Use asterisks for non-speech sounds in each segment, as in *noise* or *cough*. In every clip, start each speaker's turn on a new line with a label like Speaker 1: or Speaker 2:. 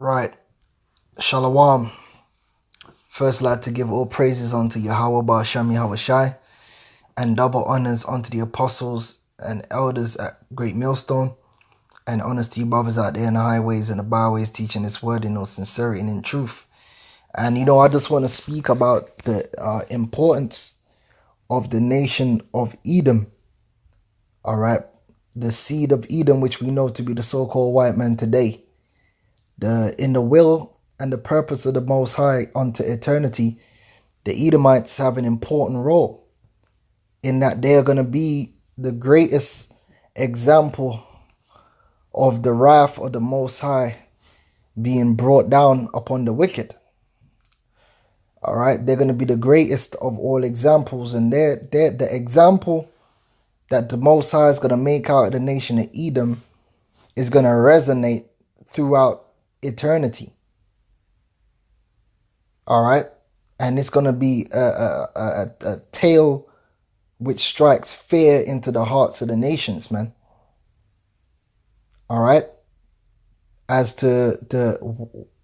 Speaker 1: Right. Shalom. First, I'd like to give all praises unto Yahweh Ba'asham Yahweh and double honors unto the apostles and elders at Great Millstone and honors to you brothers out there in the highways and the byways teaching this word in all sincerity and in truth. And you know, I just want to speak about the uh, importance of the nation of Edom. All right. The seed of Edom, which we know to be the so called white man today the in the will and the purpose of the Most High unto eternity, the Edomites have an important role in that they are going to be the greatest example of the wrath of the Most High being brought down upon the wicked. All right, they're going to be the greatest of all examples, and they're, they're the example that the Most High is going to make out of the nation of Edom is going to resonate throughout eternity. All right. And it's going to be a, a, a, a tale which strikes fear into the hearts of the nations, man. All right. As to the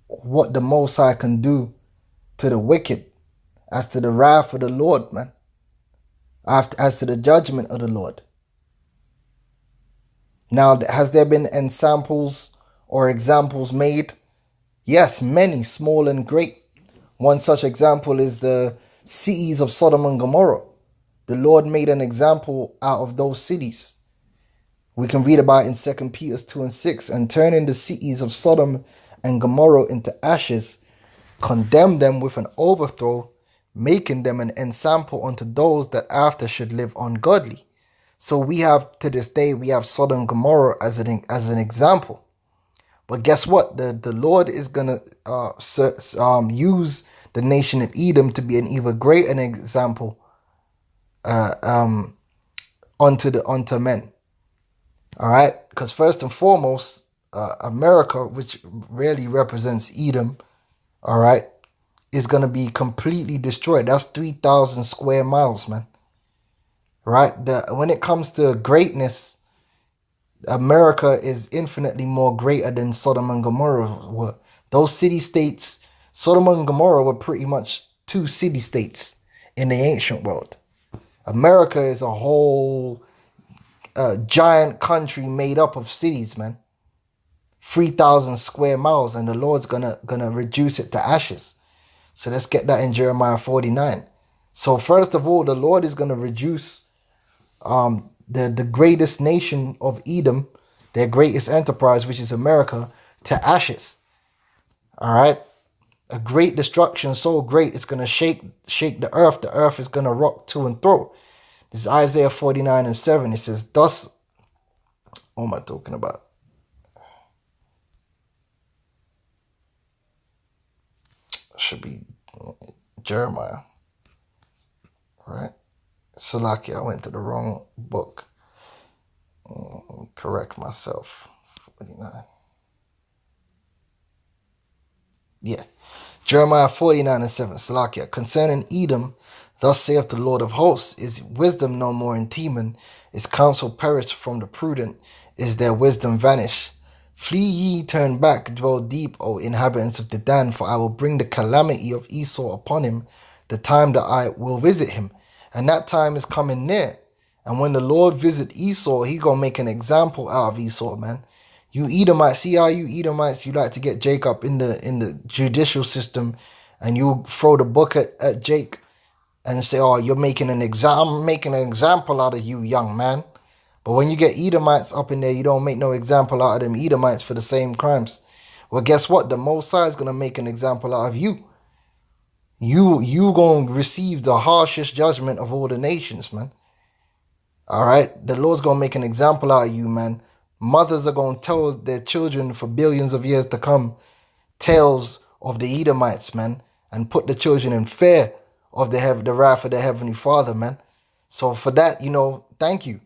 Speaker 1: what the Most High can do to the wicked, as to the wrath of the Lord, man. After, as to the judgment of the Lord. Now, has there been ensamples or examples made? Yes, many, small and great. One such example is the cities of Sodom and Gomorrah. The Lord made an example out of those cities. We can read about in 2 Peter 2 and 6 and turning the cities of Sodom and Gomorrah into ashes, condemn them with an overthrow, making them an ensample unto those that after should live ungodly. So we have to this day we have Sodom and Gomorrah as an as an example. But guess what? The the Lord is gonna uh, um, use the nation of Edom to be an even greater example uh, um, unto the unto men. All right, because first and foremost, uh, America, which really represents Edom, all right, is gonna be completely destroyed. That's three thousand square miles, man. Right. The when it comes to greatness America is infinitely more greater than Sodom and Gomorrah were. Those city states, Sodom and Gomorrah were pretty much two city states in the ancient world. America is a whole uh, giant country made up of cities, man. 3,000 square miles, and the Lord's gonna gonna reduce it to ashes. So let's get that in Jeremiah 49. So first of all, the Lord is gonna reduce um, the, the greatest nation of Edom, their greatest enterprise, which is America, to ashes. All right. A great destruction so great it's gonna shake shake the earth. The earth is gonna rock to and fro. This is Isaiah 49 and 7. It says, Thus what am I talking about? Should be Jeremiah. Right? Salaki, I went to the wrong book. Mm, correct myself. 49. Yeah. Jeremiah 49 and 7. Salakia. Concerning Edom, thus saith the Lord of hosts, is wisdom no more in Teman? Is counsel perished from the prudent? Is their wisdom vanished? Flee ye, turn back, dwell deep, O inhabitants of Dedan, for I will bring the calamity of Esau upon him, the time that I will visit him and that time is coming near. And when the Lord visit Esau, he gonna make an example out of Esau, man. You Edomites, see how you Edomites, you like to get Jacob in the in the judicial system, and you throw the book at, at Jake and say, "Oh, you're making an exam, making an example out of you, young man." But when you get Edomites up in there, you don't make no example out of them Edomites for the same crimes. Well, guess what? The Most High is gonna make an example out of you you you gonna receive the harshest judgment of all the nations, man. All right, the Lord's gonna make an example out of you, man. Mothers are gonna tell their children for billions of years to come tales of the Edomites, man, and put the children in fear of the heaven, the wrath of the heavenly Father, man. So for that, you know, thank you.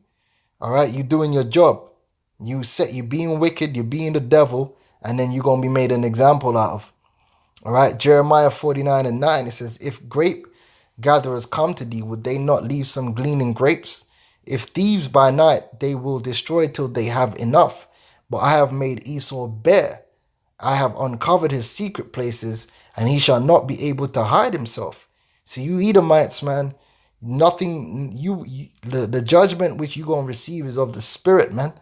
Speaker 1: All right, you doing your job. You set you being wicked, You're being the devil, and then you're gonna be made an example out of. All right, Jeremiah 49 and 9, it says, If grape gatherers come to thee, would they not leave some gleaning grapes? If thieves by night, they will destroy till they have enough. But I have made Esau bare I have uncovered his secret places, and he shall not be able to hide himself. So you Edomites, man, nothing you, you the, the judgment which you gonna receive is of the spirit, man.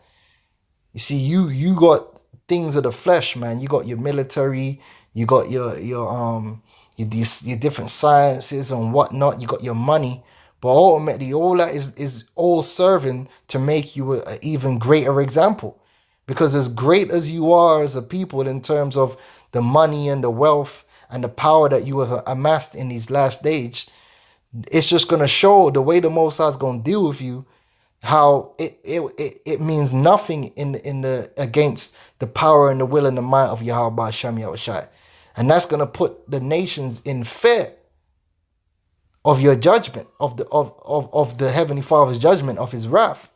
Speaker 1: You see, you you got things of the flesh, man. You got your military, you got your your um your your different sciences and whatnot. You got your money, but ultimately, all that is is all serving to make you an even greater example. Because as great as you are as a people in terms of the money and the wealth and the power that you have amassed in these last days, it's just gonna show the way the Most is gonna deal with you how it, it it it means nothing in in the against the power and the will and the might of Yahweh Shem Yahushai. And that's gonna put the nations in fear of your judgment, of the of, of, of the Heavenly Father's judgment, of his wrath.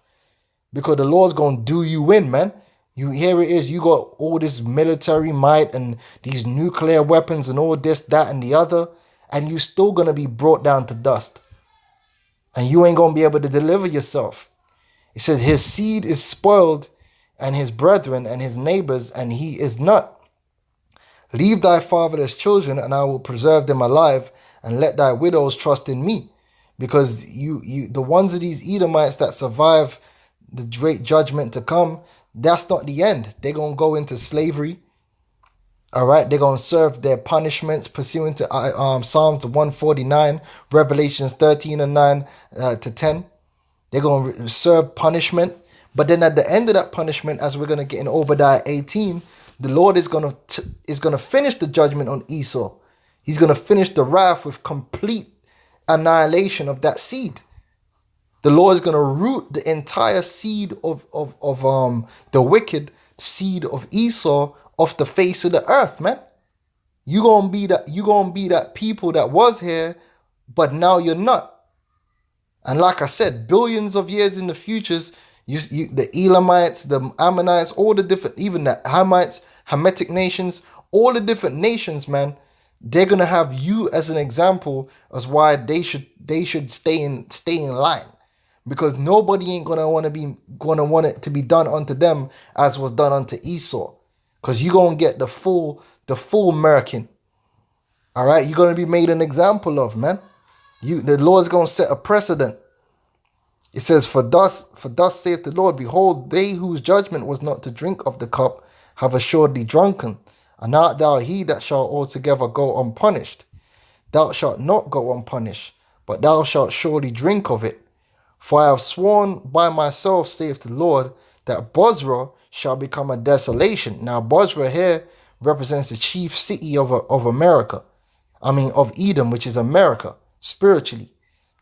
Speaker 1: Because the Lord's gonna do you in, man. You here it is, you got all this military might and these nuclear weapons and all this, that, and the other, and you're still gonna be brought down to dust. And you ain't gonna be able to deliver yourself. He says, His seed is spoiled, and his brethren and his neighbors, and he is not. Leave thy fatherless children, and I will preserve them alive, and let thy widows trust in me. Because you, you the ones of these Edomites that survive the great judgment to come, that's not the end. They're gonna go into slavery. All right, they're gonna serve their punishments pursuant to um, Psalms 149, Revelations 13 and 9 uh, to 10. They're going to serve punishment. But then at the end of that punishment, as we're going to get in Obadiah 18, the Lord is going to is going to finish the judgment on Esau. He's going to finish the wrath with complete annihilation of that seed. The Lord is going to root the entire seed of, of, of um the wicked seed of Esau off the face of the earth, man. You gonna be that you gonna be that people that was here, but now you're not. And like I said, billions of years in the futures, you, you, the Elamites, the Ammonites, all the different, even the Hamites, Hamitic nations, all the different nations, man, they're gonna have you as an example as why they should they should stay in stay in line. Because nobody ain't gonna wanna be gonna want it to be done unto them as was done unto Esau. Cause you're gonna get the full the full American. All right, you're gonna be made an example of, man. You the Lord's gonna set a precedent. It says, For thus, for thus saith the Lord, behold, they whose judgment was not to drink of the cup have assuredly drunken, and art thou he that shall altogether go unpunished. Thou shalt not go unpunished, but thou shalt surely drink of it. For I have sworn by myself, saith the Lord, that Bozrah shall become a desolation. Now, Bozrah here represents the chief city of, of America. I mean, of Edom, which is America spiritually,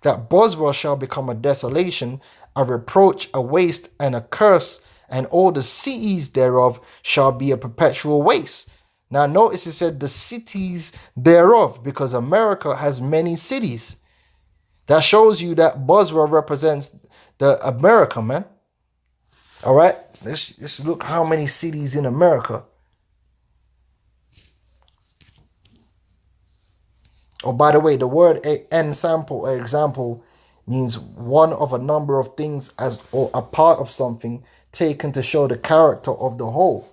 Speaker 1: that Bozrah shall become a desolation, a reproach, a waste, and a curse, and all the cities thereof shall be a perpetual waste. Now, notice it said the cities thereof, because America has many cities. That shows you that Bozrah represents the America, man. All right, let's, let's look how many cities in America. Oh, by the way, the word ensample or example means one of a number of things as or a part of something taken to show the character of the whole.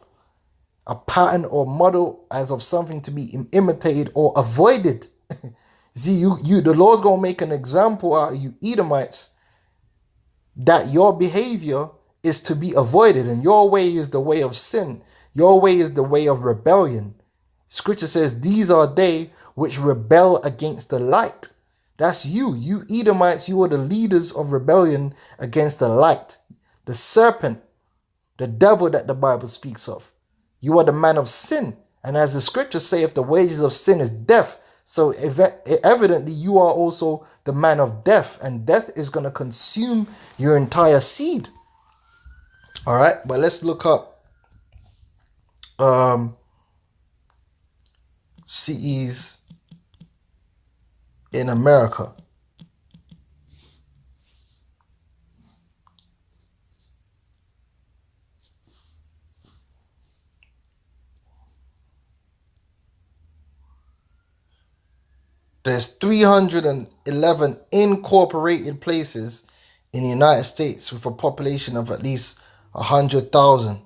Speaker 1: A pattern or model as of something to be imitated or avoided. *laughs* See, you, you, the Lord's gonna make an example out of you Edomites that your behavior is to be avoided, and your way is the way of sin. Your way is the way of rebellion. Scripture says, These are they which rebel against the light. That's you. You Edomites, you are the leaders of rebellion against the light. The serpent, the devil that the Bible speaks of. You are the man of sin. And as the scriptures say, if the wages of sin is death, so evidently you are also the man of death, and death is going to consume your entire seed. All right, but let's look up um, CE's in America. There's 311 incorporated places in the United States with a population of at least 100,000.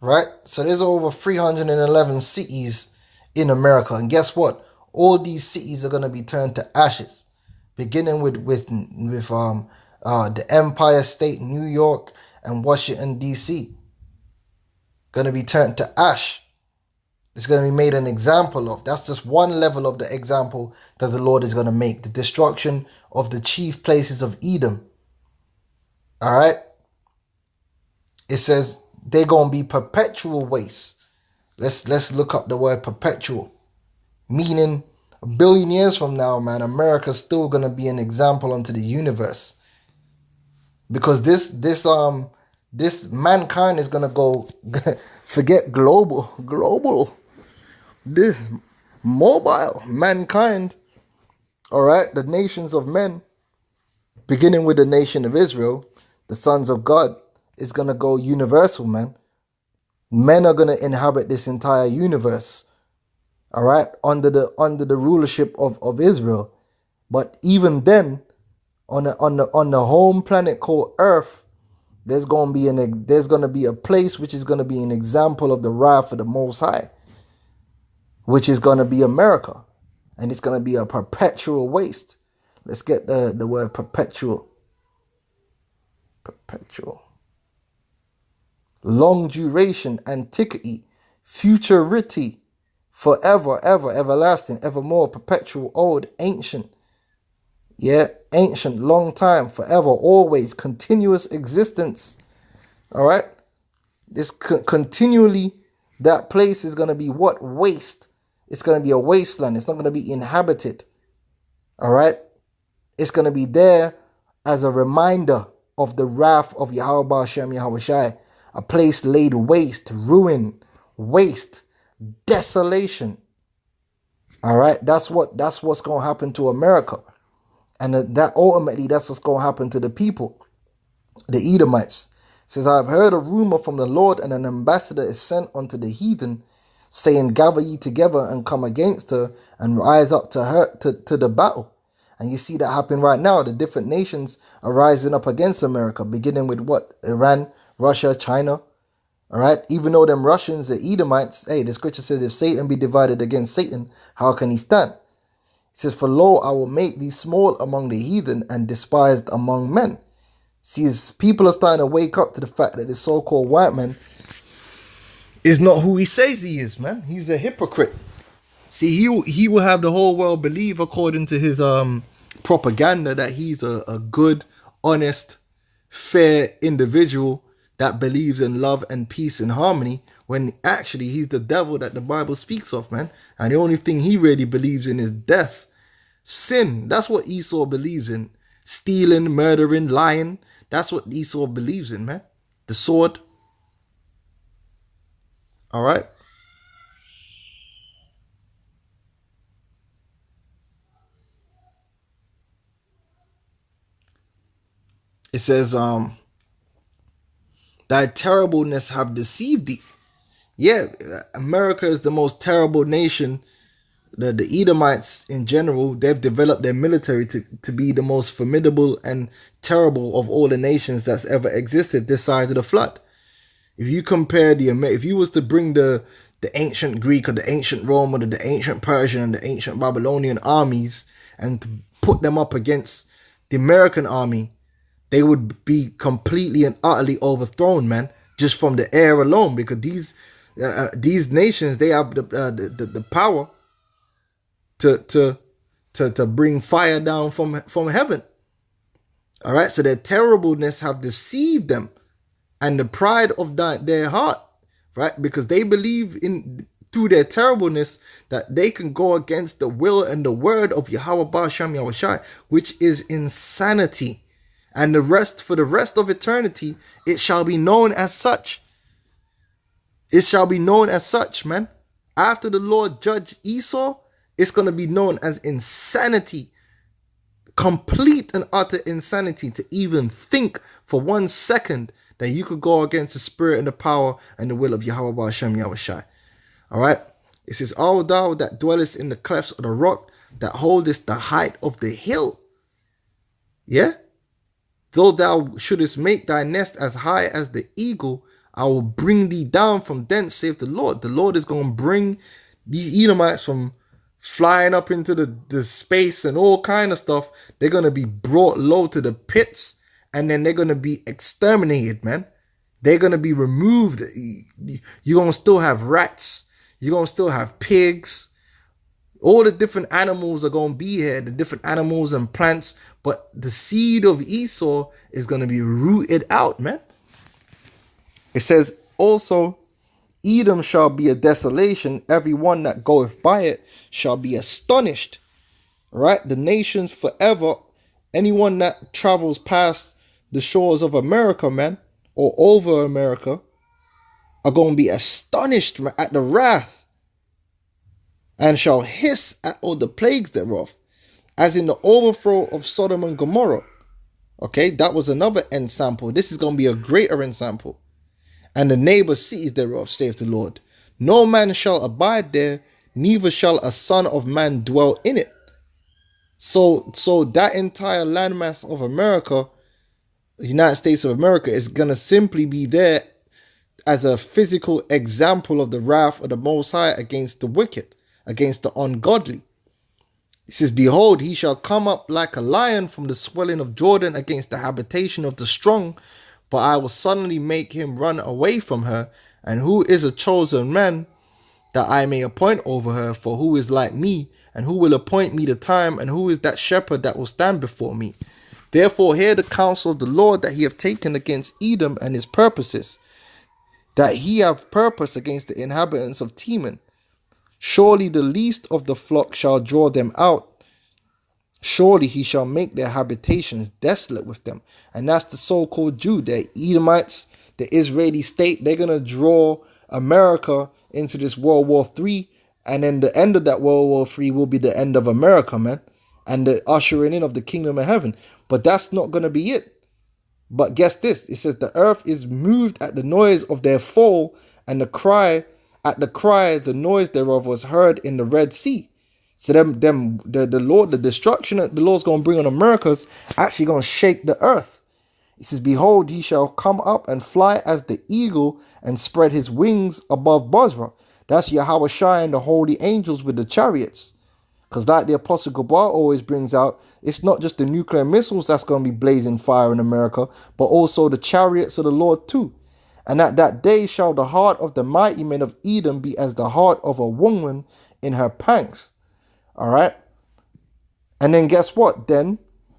Speaker 1: right? So there's over 311 cities in America. And guess what? All these cities are going to be turned to ashes, beginning with with with um uh the Empire State, New York, and Washington D.C. Going to be turned to ash. It's going to be made an example of. That's just one level of the example that the Lord is going to make. The destruction of the chief places of Edom. All right. It says they're going to be perpetual waste. Let's let's look up the word perpetual, meaning a billion years from now, man, America's still gonna be an example unto the universe. Because this this um this mankind is gonna go *laughs* forget global global. This mobile mankind all right the nations of men beginning with the nation of israel the sons of god is gonna go universal man. Men are gonna inhabit this entire universe all right? Under the under the rulership of of israel. But even then on the on the on the home planet called earth there's going to be an there's to be a place which is going to be an example of the wrath of the most high which is going to be america. And it's going to be a perpetual waste. Let's get the the word perpetual. Perpetual. Long duration antiquity futurity forever ever everlasting evermore perpetual old ancient yeah, ancient, long time, forever, always, continuous existence. All right? This co- continually, that place is going to be what? Waste. It's going to be a wasteland. It's not going to be inhabited. All right? It's going to be there as a reminder of the wrath of Yahweh Shem Yahweh a place laid waste, ruin, waste, desolation. All right, that's what that's what's going to happen to America. And that ultimately, that's what's going to happen to the people, the Edomites. It says, I have heard a rumor from the Lord, and an ambassador is sent unto the heathen, saying, Gather ye together and come against her, and rise up to her to, to the battle. And you see that happen right now. The different nations are rising up against America, beginning with what? Iran, Russia, China. All right. Even though them Russians, the Edomites, hey, the scripture says, if Satan be divided against Satan, how can he stand? He says, For lo, I will make thee small among the heathen and despised among men. See, as people are starting to wake up to the fact that this so called white man is not who he says he is, man. He's a hypocrite. See, he he will have the whole world believe, according to his um propaganda, that he's a, a good, honest, fair individual that believes in love and peace and harmony when actually he's the devil that the Bible speaks of, man. And the only thing he really believes in is death, sin. That's what Esau believes in. Stealing, murdering, lying. That's what Esau believes in, man. The sword. All right. It says, um, thy terribleness have deceived thee yeah, America is the most terrible nation. The, the Edomites in general, they've developed their military to, to be the most formidable and terrible of all the nations that's ever existed this side of the flood. If you compare the if you was to bring the the ancient Greek or the ancient Roman or the ancient Persian and the ancient Babylonian armies and put them up against the American army, they would be completely and utterly overthrown, man, just from the air alone. Because these uh, uh, these nations they have the, uh, the, the, the power to to to to bring fire down from from heaven. All right, so their terribleness have deceived them, and the pride of that, their heart, right? Because they believe in through their terribleness that they can go against the will and the word of Yahweh Basham Yahushai, which is insanity. And the rest for the rest of eternity, it shall be known as such. It shall be known as such, man. After the Lord judge Esau, it's going to be known as insanity. Complete and utter insanity to even think for one second that you could go against the spirit and the power and the will of Yahweh Hashem Yahushai. All right. It says, O thou that dwellest in the clefts of the rock, that holdest the height of the hill. Yeah? Though thou shouldest make thy nest as high as the eagle, I will bring thee down from thence, saith the Lord. The Lord is going to bring these Edomites from flying up into the, the space and all kind of stuff. They're going to be brought low to the pits and then they're going to be exterminated, man. They're going to be removed. You're going to still have rats. You're going to still have pigs. All the different animals are going to be here, the different animals and plants, but the seed of Esau is going to be rooted out, man. It says also, Edom shall be a desolation, every one that goeth by it shall be astonished. Right? The nations forever, anyone that travels past the shores of America, man, or over America, are going to be astonished at the wrath and shall hiss at all the plagues thereof, as in the overthrow of Sodom and Gomorrah. Okay, that was another end sample. This is going to be a greater end sample. And the neighbor cities thereof, saith the Lord. No man shall abide there, neither shall a son of man dwell in it. So, so that entire landmass of America the United States of America is going to simply be there as a physical example of the wrath of the Most High against the wicked, against the ungodly. He says, Behold, he shall come up like a lion from the swelling of Jordan against the habitation of the strong, but I will suddenly make him run away from her. And who is a chosen man that I may appoint over her? For who is like me? And who will appoint me the time? And who is that shepherd that will stand before me? Therefore, hear the counsel of the Lord that he have taken against Edom and his purposes, that he have purpose against the inhabitants of Teman. Surely the least of the flock shall draw them out. Surely he shall make their habitations desolate with them. And that's the so called Jew, the Edomites, the Israeli state. They're going to draw America into this World War III. And then the end of that World War III will be the end of America, man and the ushering in of the kingdom of heaven. But that's not going to be it. But guess this it says, The earth is moved at the noise of their fall, and the cry, at the cry, the noise thereof was heard in the Red Sea. So them, them, the, the Lord, the destruction that the Lord's going to bring on America's actually going to shake the earth. He says, Behold, he shall come up and fly as the eagle and spread his wings above Bozrah. That's Yahweh Shai and the holy angels with the chariots. Because, like the Apostle Gabar always brings out, it's not just the nuclear missiles that's going to be blazing fire in America, but also the chariots of the Lord, too. And at that day shall the heart of the mighty men of Edom be as the heart of a woman in her pangs. All right. And then guess what? Then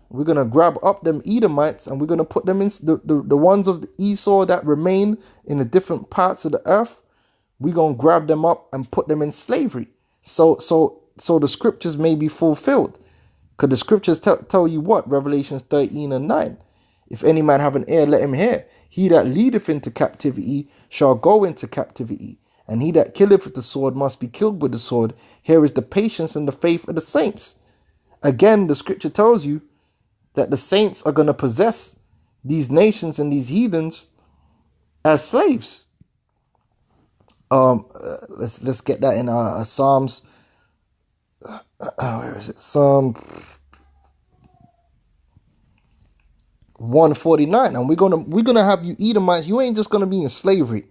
Speaker 1: we're going to grab up them Edomites and we're going to put them in the, the, the ones of the Esau that remain in the different parts of the earth. We're going to grab them up and put them in slavery. So, so so the scriptures may be fulfilled. Because the scriptures tell, tell you what? Revelations 13 and 9. If any man have an ear, let him hear. He that leadeth into captivity shall go into captivity. And he that killeth with the sword must be killed with the sword. Here is the patience and the faith of the saints. Again, the scripture tells you that the saints are going to possess these nations and these heathens as slaves. Um, uh, let's let's get that in uh, uh Psalms uh, where is it? Psalm 149. And we're gonna we're gonna have you Edomites. You ain't just gonna be in slavery.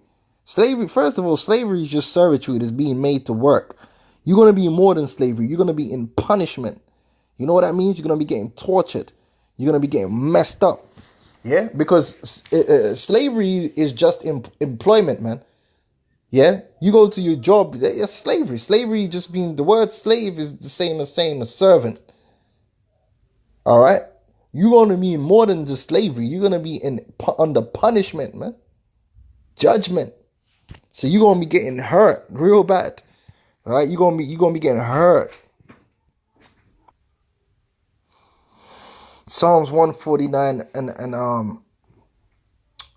Speaker 1: Slavery, first of all, slavery is just servitude, it's being made to work. You're gonna be more than slavery. You're gonna be in punishment. You know what that means? You're gonna be getting tortured. You're gonna be getting messed up. Yeah, because uh, uh slavery is just em- employment, man. Yeah, you go to your job. It's slavery. Slavery just means the word slave is the same as saying a servant. All right, you're gonna be more than just slavery. You're gonna be in under punishment, man, judgment. So you're gonna be getting hurt real bad. All right, you're gonna be you're gonna be getting hurt. Psalms 149 and and um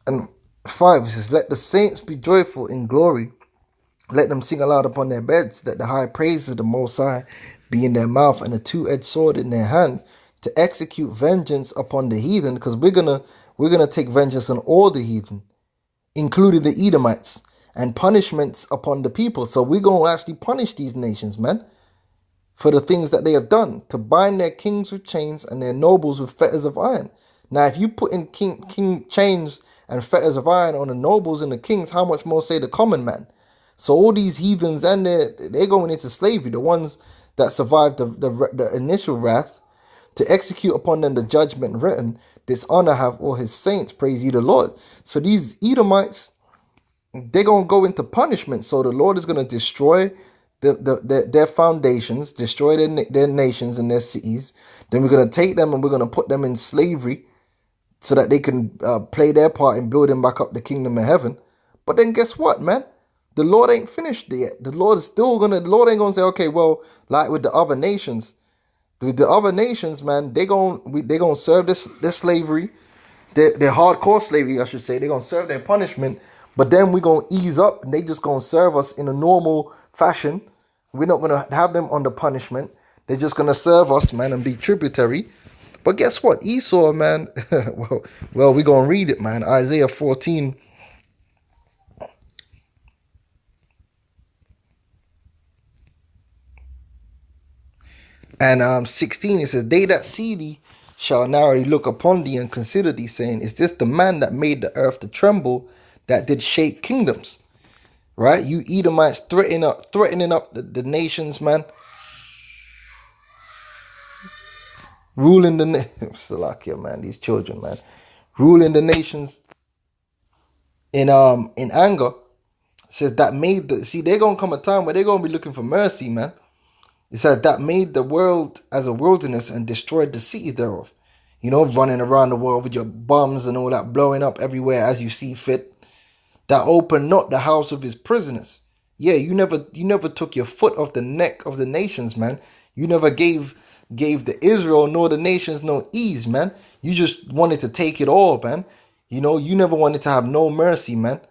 Speaker 1: and 5 says, Let the saints be joyful in glory. Let them sing aloud upon their beds, that the high praise of the Most High be in their mouth and a two-edged sword in their hand to execute vengeance upon the heathen, because we're gonna we're gonna take vengeance on all the heathen, including the Edomites, and punishments upon the people. So we're gonna actually punish these nations, man, for the things that they have done, to bind their kings with chains and their nobles with fetters of iron. Now, if you put in king king chains and fetters of iron on the nobles and the kings, how much more say the common man? So all these heathens and they're they're going into slavery, the ones that survived the, the, the initial wrath, to execute upon them the judgment written, dishonor have all his saints, praise ye the Lord. So these Edomites, they're gonna go into punishment. So the Lord is gonna destroy the, the, the, their foundations, destroy their, their nations and their cities. Then we're gonna take them and we're gonna put them in slavery so that they can uh, play their part in building back up the kingdom of heaven. But then guess what, man? The Lord ain't finished yet. The Lord is still gonna. The Lord ain't gonna say, okay, well, like with the other nations, the other nations, man, they going they gonna serve this this slavery, their, their hardcore slavery, I should say. They're gonna serve their punishment, but then we're gonna ease up, and they just gonna serve us in a normal fashion. We're not gonna have them under punishment. They're just gonna serve us, man, and be tributary. But guess what? Esau, man. *laughs* well, well, we're gonna read it, man. Isaiah 14 And um, 16, it says, They that see thee shall narrowly look upon thee and consider thee, saying, Is this the man that made the earth to tremble, that did shake kingdoms? Right? You Edomites threatening up, threatening up the, the nations, man. Ruling the *laughs* Salakia, man, these children, man. Ruling the nations in um in anger. says that made the see, they're gonna come a time where they're gonna be looking for mercy, man. It said that made the world as a wilderness and destroyed the cities thereof. You know, running around the world with your bums and all that, blowing up everywhere as you see fit. That opened not the house of his prisoners. Yeah, you never you never took your foot off the neck of the nations, man. You never gave gave the Israel nor the nations no ease, man. You just wanted to take it all, man. You know, you never wanted to have no mercy, man.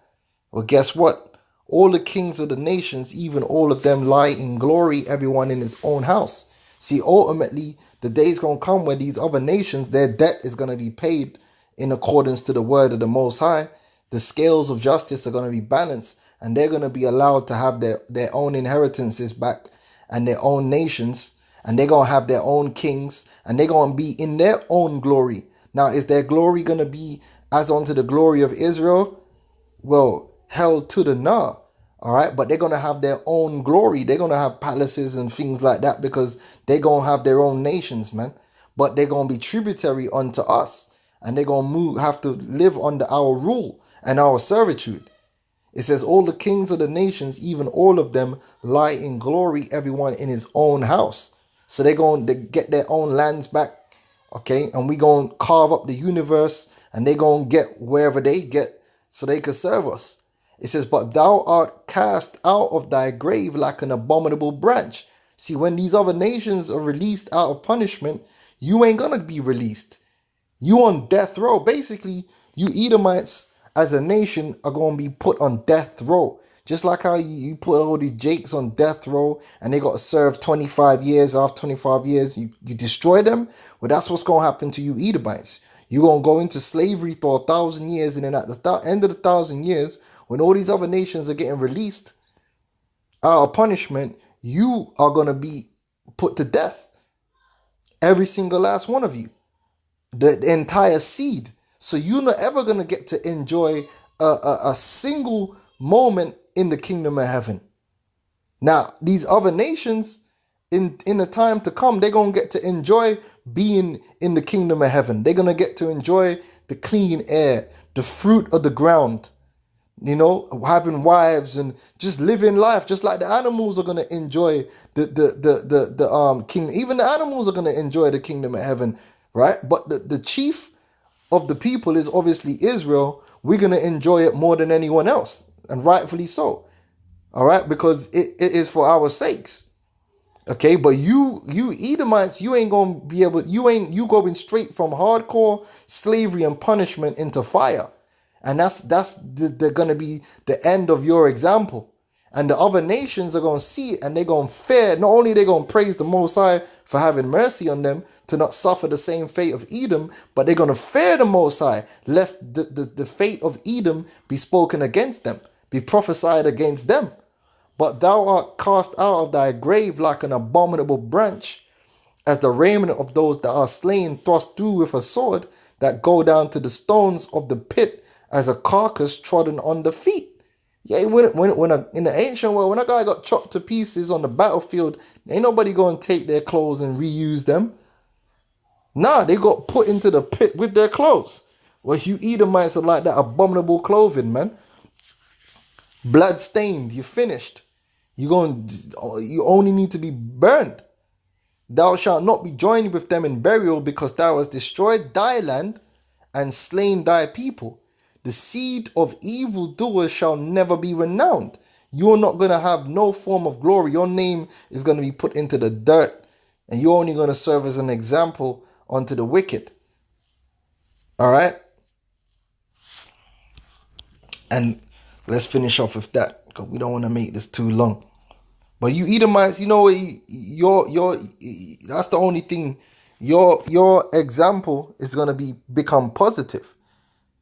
Speaker 1: Well, guess what? All the kings of the nations, even all of them, lie in glory, everyone in his own house. See, ultimately, the day is going to come where these other nations, their debt is going to be paid in accordance to the word of the Most High. The scales of justice are going to be balanced, and they're going to be allowed to have their, their own inheritances back and their own nations, and they're going to have their own kings, and they're going to be in their own glory. Now, is their glory going to be as unto the glory of Israel? Well, held to the nah. All right, but they're gonna have their own glory. They're gonna have palaces and things like that because they're gonna have their own nations, man. But they're gonna be tributary unto us, and they're gonna move, have to live under our rule and our servitude. It says, All the kings of the nations, even all of them, lie in glory, everyone in his own house. So they're going to get their own lands back, okay? And we're going to carve up the universe, and they're going to get wherever they get so they could serve us. It says, But thou art cast out of thy grave like an abominable branch. See, when these other nations are released out of punishment, you ain't gonna be released. You on death row. Basically, you Edomites as a nation are gonna be put on death row. Just like how you put all these Jakes on death row and they got to serve 25 years, after 25 years, you, you destroy them. Well, that's what's going to happen to you Edomites. You're going to go into slavery for a thousand years, and then at the th- end of the thousand years, when all these other nations are getting released out of punishment, you are going to be put to death. Every single last one of you. The, the entire seed. So you're not ever going to get to enjoy a, a, a single moment in the kingdom of heaven. Now, these other nations, in, in the time to come, they're going to get to enjoy being in the kingdom of heaven. They're going to get to enjoy the clean air, the fruit of the ground, you know, having wives and just living life, just like the animals are gonna enjoy the the the the, the um king. Even the animals are gonna enjoy the kingdom of heaven, right? But the, the chief of the people is obviously Israel. We're gonna enjoy it more than anyone else, and rightfully so. All right, because it, it is for our sakes. Okay, but you you Edomites, you ain't gonna be able. You ain't you going straight from hardcore slavery and punishment into fire and that's that's the, the going to be the end of your example. And the other nations are going to see it and they're going to fear. Not only they're going to praise the most high for having mercy on them to not suffer the same fate of edom but they're going to fear the most high lest the, the, the fate of edom be spoken against them be prophesied against them. But thou art cast out of thy grave like an abominable branch as the raiment of those that are slain thrust through with a sword that go down to the stones of the pit as a carcass trodden on the feet. Yeah, when when when a, in the ancient world, when a guy got chopped to pieces on the battlefield, ain't nobody going to take their clothes and reuse them. Nah, they got put into the pit with their clothes. Well, you Edomites are like that abominable clothing, man. Blood stained, you're finished. You going you only need to be burned. Thou shalt not be joined with them in burial, because thou hast destroyed thy land and slain thy people. The seed of evildoers shall never be renowned. You're not going to have no form of glory. Your name is going to be put into the dirt, and you're only going to serve as an example unto the wicked. All right? And let's finish off with that because we don't want to make this too long. But you Edomites, you know, your your that's the only thing. Your your example is gonna be become positive,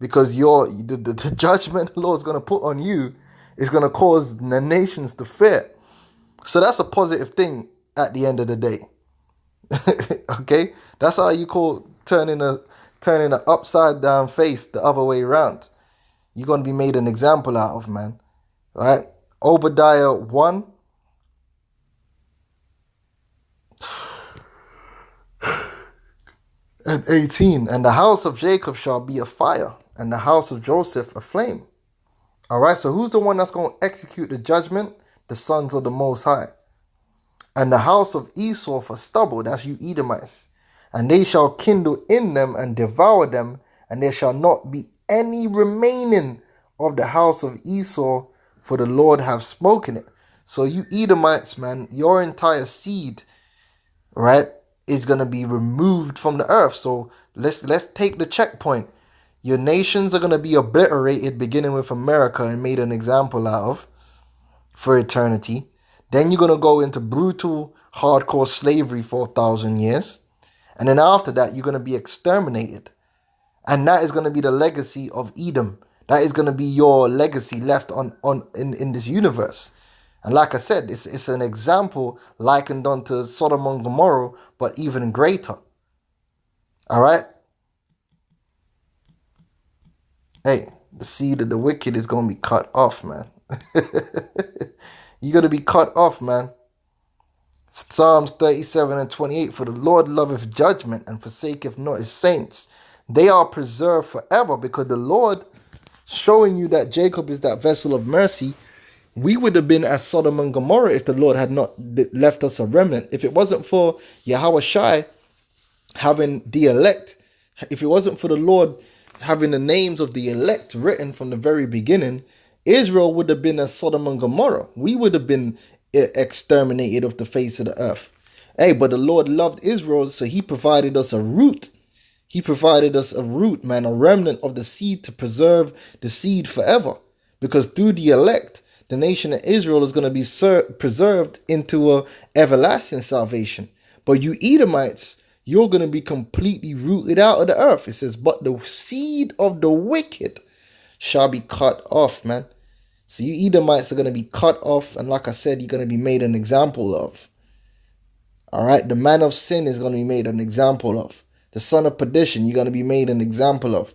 Speaker 1: because your the, the, the judgment the Lord is gonna put on you is gonna cause the nations to fear. So that's a positive thing at the end of the day. *laughs* okay, that's how you call turning a turning an upside down face the other way around. You're gonna be made an example out of, man. All right, Obadiah one *sighs* and 18 and the house of jacob shall be a fire and the house of joseph a flame all right so who's the one that's going to execute the judgment? The sons of the most high. And the house of esau for stubble that's you edomites. And they shall kindle in them and devour them and there shall not be any remaining of the house of esau for the lord have spoken it. So you edomites man your entire seed right is going to be removed from the earth. So let's let's take the checkpoint. Your nations are going to be obliterated, beginning with America, and made an example out of for eternity. Then you're going to go into brutal, hardcore slavery for a thousand years. And then after that, you're going to be exterminated. And that is going to be the legacy of Edom. That is going to be your legacy left on, on in, in this universe. And like I said, it's, it's an example likened unto Sodom and Gomorrah, but even greater. All right? Hey, the seed of the wicked is going to be cut off, man. You're going to be cut off, man. Psalms 37 and 28 For the Lord loveth judgment and forsaketh not his saints. They are preserved forever because the Lord, showing you that Jacob is that vessel of mercy, we would have been as Sodom and Gomorrah if the Lord had not left us a remnant. If it wasn't for Yahweh Shai having the elect, if it wasn't for the Lord having the names of the elect written from the very beginning, Israel would have been a Sodom and Gomorrah. We would have been eh, exterminated off the face of the earth. Hey, but the Lord loved Israel, so he provided us a root. He provided us a root, man, a remnant of the seed to preserve the seed forever. Because through the elect, the nation of Israel is going to be ser- preserved into a everlasting salvation. But you Edomites, you're going to be completely rooted out of the earth. It says, but the seed of the wicked shall be cut off, man. So you Edomites are going to be cut off, and like I said, you're going to be made an example of. All right, the man of sin is going to be made an example of. The son of perdition, you're going to be made an example of.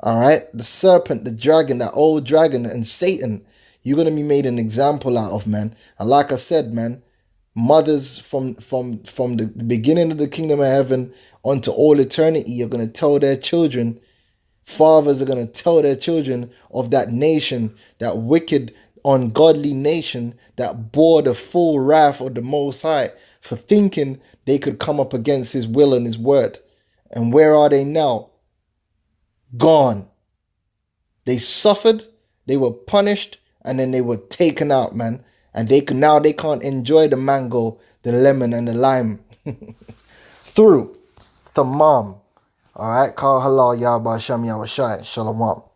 Speaker 1: All right, the serpent, the dragon, that old dragon, and Satan you're gonna be made an example out of, man. And like I said, man, mothers from from from the beginning of the kingdom of heaven unto all eternity are gonna tell their children. Fathers are gonna tell their children of that nation, that wicked, ungodly nation that bore the full wrath of the Most High for thinking they could come up against His will and His word. And where are they now? Gone. They suffered, they were punished, and then they were taken out, man. And they can now they can't enjoy the mango, the lemon, and the lime *laughs* through the mom. All right, call halal Yahba Shem Yahweh Shalom.